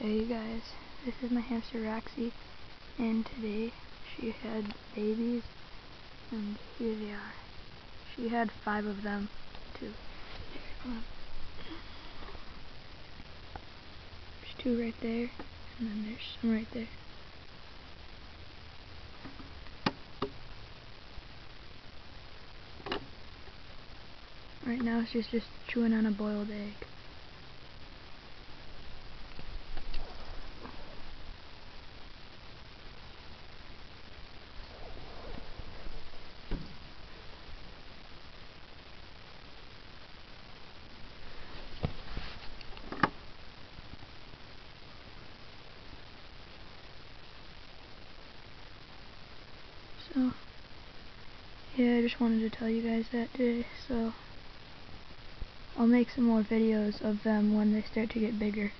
Hey you guys, this is my hamster Roxy, and today she had babies, and here they are. She had five of them, too. There's two right there, and then there's some right there. Right now she's just chewing on a boiled egg. So, yeah, I just wanted to tell you guys that today, so I'll make some more videos of them when they start to get bigger.